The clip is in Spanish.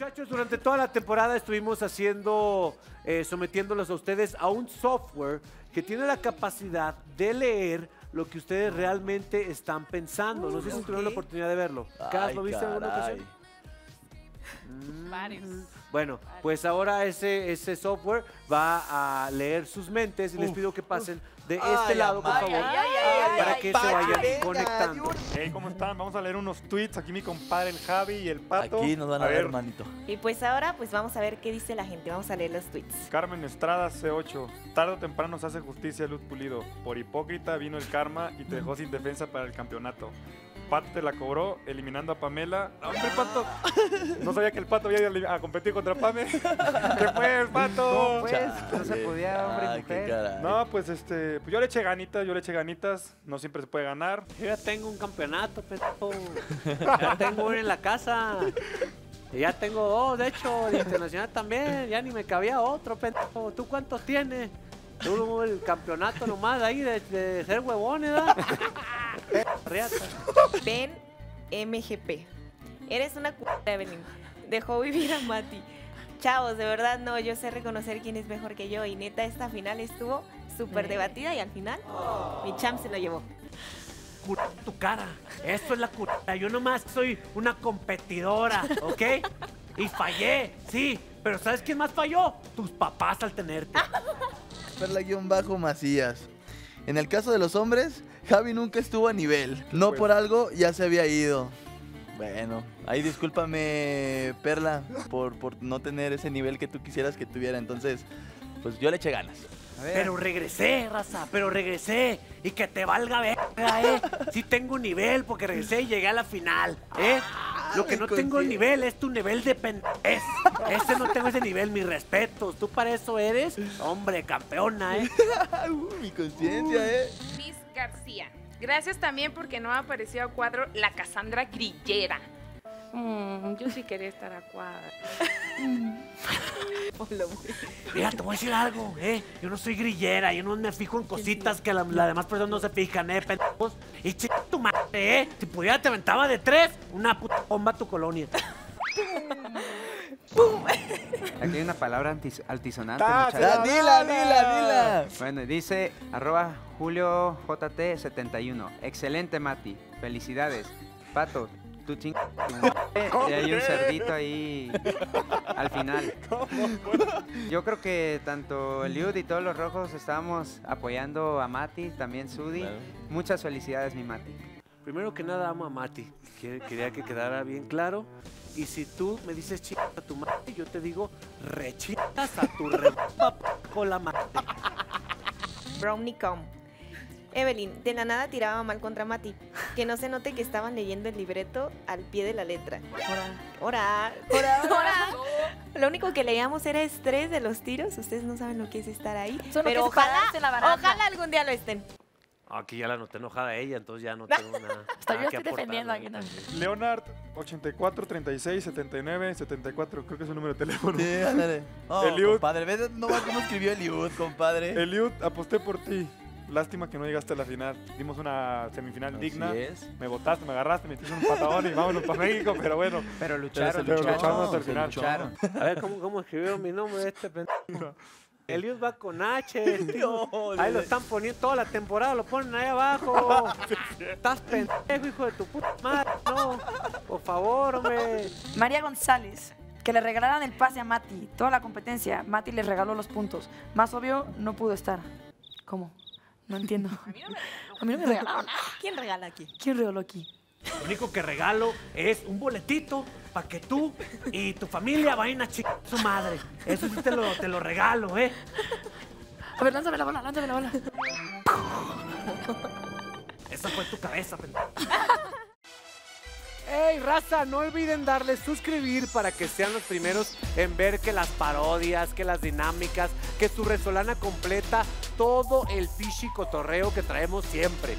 Muchachos, durante toda la temporada estuvimos haciendo, eh, sometiéndolos a ustedes a un software que tiene la capacidad de leer lo que ustedes realmente están pensando. No sé si tuvieron la oportunidad de verlo. Cas, Ay, ¿lo viste en alguna ocasión? Varios. Bueno, pues ahora ese, ese software va a leer sus mentes y les pido que pasen de este Ay, lado, por favor, ay, ay, ay, para que se vayan venga, conectando. Hey, ¿cómo están? Vamos a leer unos tweets. Aquí mi compadre, el Javi y el Pato. Aquí nos van a, ver, ver, manito. Y pues ahora pues vamos a ver qué dice la gente. Vamos a leer los tweets. Carmen Estrada, C8. Tarde o temprano se hace justicia, Luz Pulido. Por hipócrita vino el karma y te dejó sin defensa para el campeonato. Pato te la cobró, eliminando a Pamela. ¡Hombre, Pato! No sabía que el Pato había ido a competir contra Pame. ¿Qué fue, Pato? pues, no se podía, hombre y mujer. No, pues este, pues yo le eché ganitas, yo le eché ganitas. No siempre se puede ganar. Yo ya tengo un campeonato, pendejo. Ya tengo uno en la casa. Y ya tengo dos, de hecho, de internacional también. Ya ni me cabía otro, pendejo. ¿Tú cuántos tienes? Tú el campeonato nomás ahí de, de ser huevón, ¿verdad? Ben MGP. Eres una c Evelyn. Dejó vivir a Mati. Chavos, de verdad no, yo sé reconocer quién es mejor que yo. Y neta, esta final estuvo súper debatida y al final mi champ se lo llevó. Cura tu cara. Esto es la cura. Yo nomás soy una competidora, ¿ok? Y fallé, sí. Pero ¿sabes quién más falló? Tus papás al tenerte. Perla-bajo Macías. En el caso de los hombres, Javi nunca estuvo a nivel. No por algo ya se había ido. Bueno, ahí discúlpame, Perla, por, por no tener ese nivel que tú quisieras que tuviera. Entonces, pues yo le eché ganas. Pero regresé, raza, pero regresé. Y que te valga verga, ¿eh? Sí tengo un nivel porque regresé y llegué a la final, ¿eh? Lo que no tengo inconsciente. nivel es tu nivel de pendejez. Ese no tengo ese nivel, mis respetos. Tú para eso eres, hombre, campeona, ¿eh? Uh, mi conciencia, ¿eh? Miss García. Gracias también porque no ha aparecido a cuadro la Cassandra Grillera. Mm, yo sí quería estar a cuadro. Mira, te voy a decir algo, ¿eh? Yo no soy grillera, yo no me fijo en cositas que la, las demás personas no se fijan, ¿eh, pendejos? Y chica tu madre, ¿eh? Si pudiera te aventaba de tres, una puta bomba a tu colonia. aquí hay una palabra antis- altisonante, dila, dila, dila. Bueno, dice arroba JulioJT71. Excelente, Mati. Felicidades. Pato, tu ching... Y hay un cerdito ahí al final. Yo creo que tanto Eliud y todos los rojos estábamos apoyando a Mati, también Sudi. Muchas felicidades, mi Mati. Primero que nada, amo a Mati. Quer- Quería que quedara bien claro. Y si tú me dices chica a tu madre, yo te digo rechitas a tu re con la madre. Brownicom. Evelyn, de la nada tiraba mal contra Mati. Que no se note que estaban leyendo el libreto al pie de la letra. Ora, ora, ora. Lo único que leíamos era estrés de los tiros. Ustedes no saben lo que es estar ahí. Pero ojalá, la ojalá algún día lo estén. Aquí ya la noté enojada ella, entonces ya no tengo nada. Hasta nada yo que estoy defendiendo aquí también. Leonard, 84, 36, 79, 74. Creo que es su número de teléfono. Sí, ándale. Oh, Eliud. compadre, ¿ves nomás cómo escribió Eliud, compadre? Eliud, aposté por ti. Lástima que no llegaste a la final. Dimos una semifinal Así digna. es. Me botaste, me agarraste, me hiciste un patadón y vámonos para México, pero bueno. Pero lucharon, Pero lucharon. hasta el final. Lucharon. A ver, ¿cómo, cómo escribieron mi nombre este pendejo? Eliud va con H. No, Ahí lo están poniendo toda la temporada, lo ponen ahí abajo. Estás pendejo, hijo de tu puta madre. No, por favor, hombre. María González. Que le regalaran el pase a Mati. Toda la competencia. Mati le regaló los puntos. Más obvio, no pudo estar. ¿Cómo? No entiendo. A mí no me regalaron. ¿Quién regala aquí? ¿Quién regaló aquí? Lo único que regalo es un boletito para que tú y tu familia vayan a chingar a su madre. Eso sí te lo, te lo regalo, ¿eh? A ver, lánzame la bola, lánzame la bola. Esa fue tu cabeza, pendejo. ¡Ey, raza! No olviden darle suscribir para que sean los primeros en ver que las parodias, que las dinámicas, que su resolana completa, todo el fishy cotorreo que traemos siempre.